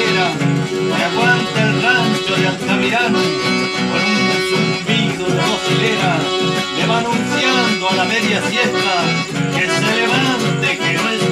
madera que aguanta el rancho de Altamirano con un zumbido de dos hileras le va anunciando a la media siesta que se levante que no es